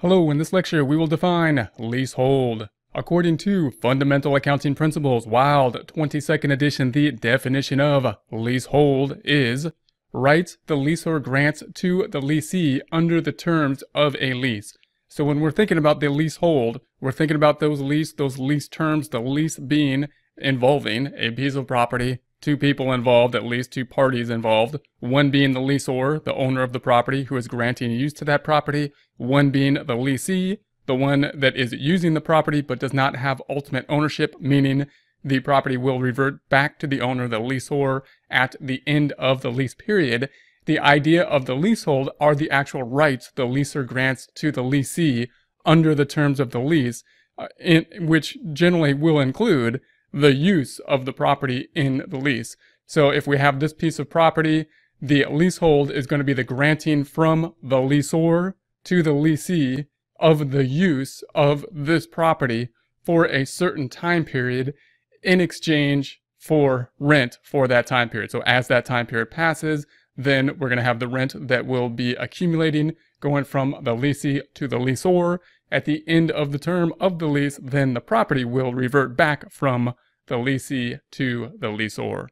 Hello, in this lecture we will define leasehold. According to Fundamental Accounting Principles, Wild, 22nd edition, the definition of leasehold is rights the lessor grants to the lessee under the terms of a lease. So when we're thinking about the leasehold, we're thinking about those lease, those lease terms, the lease being involving a piece of property two people involved, at least two parties involved, one being the lessor, the owner of the property who is granting use to that property, one being the lessee, the one that is using the property but does not have ultimate ownership, meaning the property will revert back to the owner, the lessor, at the end of the lease period. The idea of the leasehold are the actual rights the lessor grants to the lessee under the terms of the lease, uh, in, which generally will include the use of the property in the lease. So if we have this piece of property, the leasehold is going to be the granting from the lessor to the lessee of the use of this property for a certain time period in exchange for rent for that time period. So as that time period passes, then we're going to have the rent that will be accumulating going from the lessee to the lessor. At the end of the term of the lease, then the property will revert back from the lessee to the lessor.